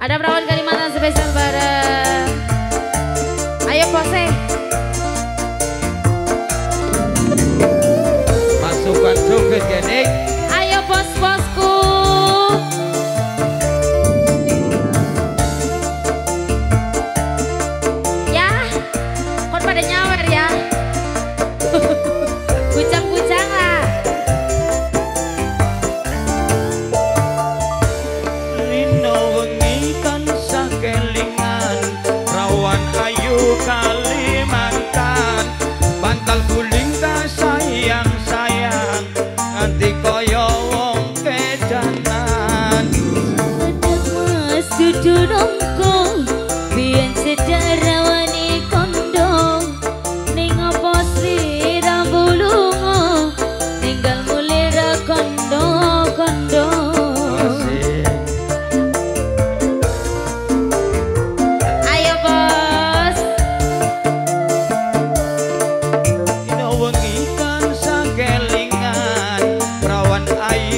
Ada perawan Kalimantan spesial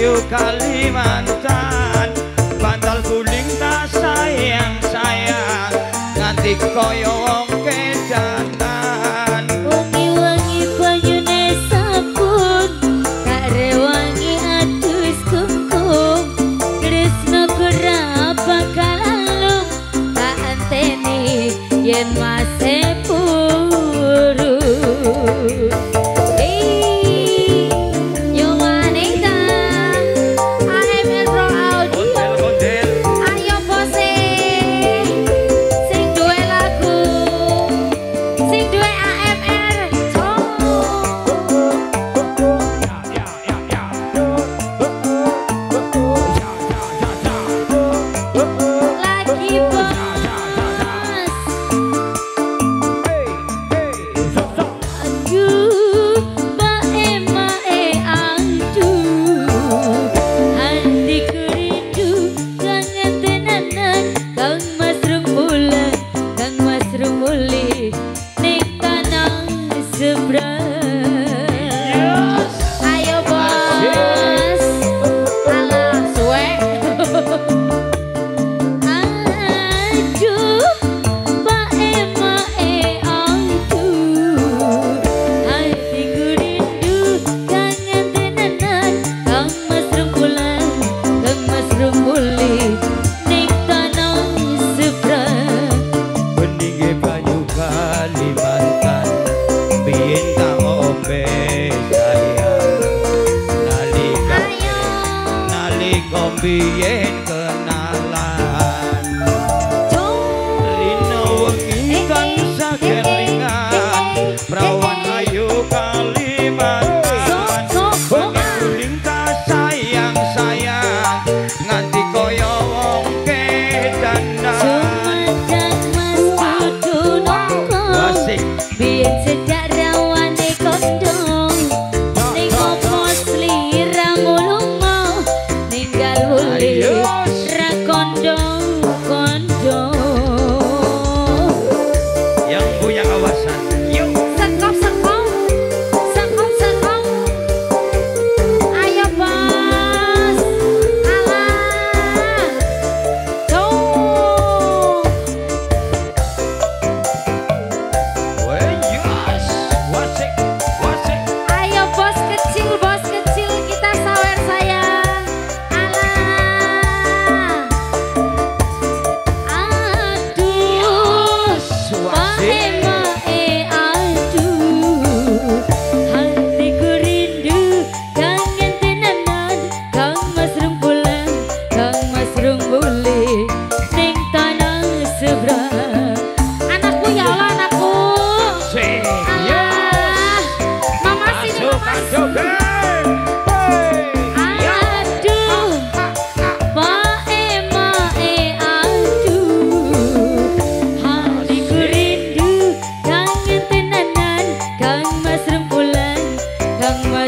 Kalimantan. Bantal guling tak sayang sayang. Nganti koyo wong kedanan. Wangi wangi banyune sabun tak rewangi adus kungkung. Kresno kura bakal alung tak anteni yen masih Netana Sebra நம்பியேன்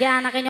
Dia anaknya